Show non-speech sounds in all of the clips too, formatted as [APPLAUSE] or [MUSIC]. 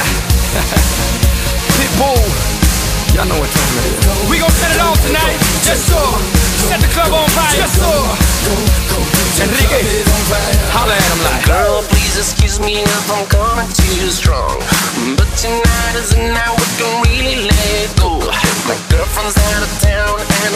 [LAUGHS] Pitbull. Y'all know what time it is. We gon' set it off tonight. Just so. Set the club on fire. Just so. Enrique, holla at him like. Girl, please excuse me if I'm coming too strong. But tonight is the night we can really let go. My girlfriend's out of town and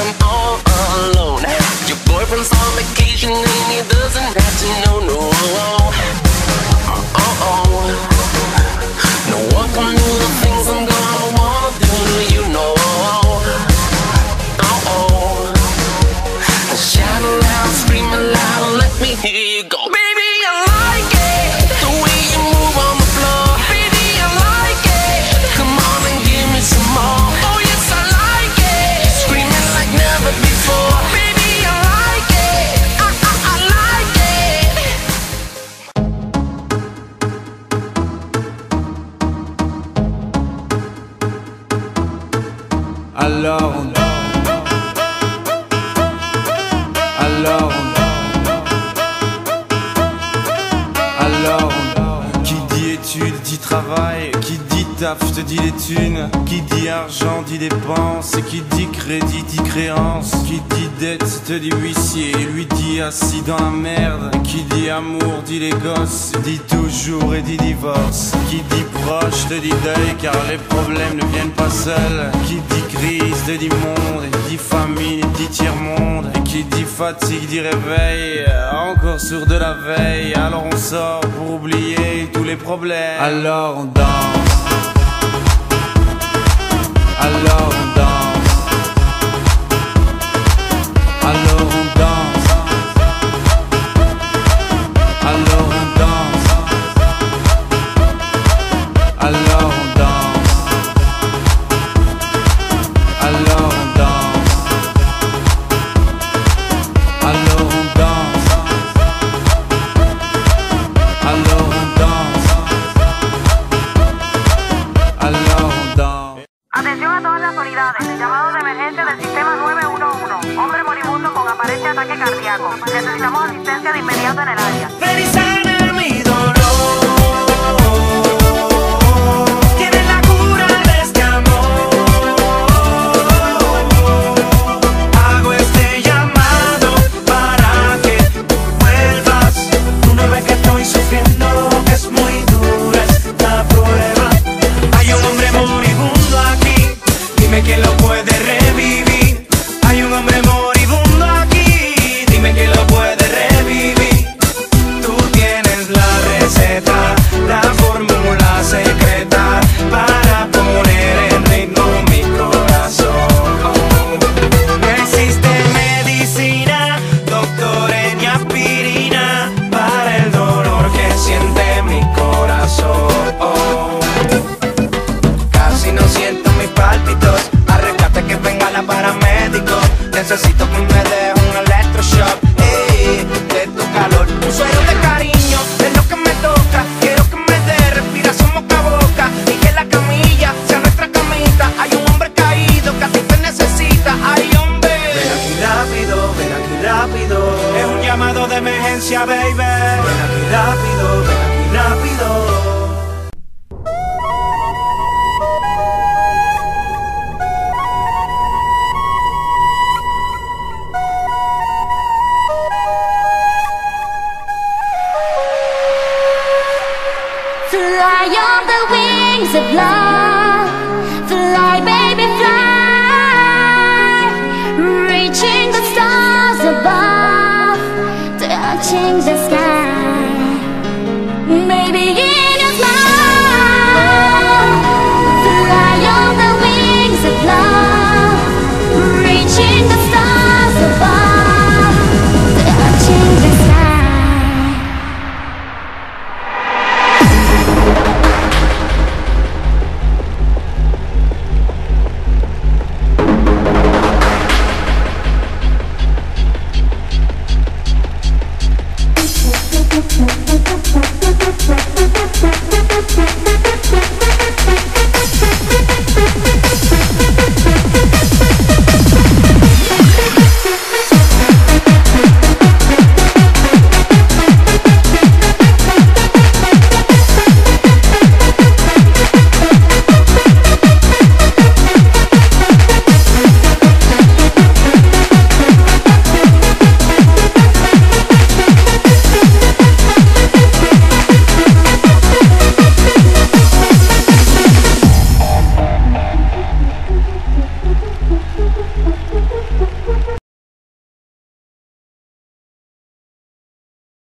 Alors on Alors on Alors on Qui dit études dit travail te dit les thunes. Qui dit argent dit dépenses. Et qui dit crédit dit créance. Qui dit dette te dit huissier. Lui dit assis dans la merde. Qui dit amour dit les gosses. Dit toujours et dit divorce. Qui dit proche te dit deuil. Car les problèmes ne viennent pas seuls. Qui dit crise te dit monde. Et dit famine dit tiers-monde. Et qui dit fatigue dit réveil. Encore sourd de la veille. Alors on sort pour oublier tous les problèmes. Alors on danse Alors on danse. Alors on danse. Llamado de emergencia del sistema 911. Hombre moribundo con aparente ataque cardíaco. Necesitamos asistencia de inmediato en el área. Dime quién lo puede paramédico. Necesito que me deje un electroshock. ey, de tu calor. Un sueño de cariño es lo que me toca. Quiero que me dé respiración boca a boca. Y que la camilla sea nuestra camita. Hay un hombre caído que a ti te necesita. Ay, hombre. Ven aquí rápido, ven aquí rápido. Es un llamado de emergencia, baby. Ven aquí rápido, ven aquí rápido. Maybe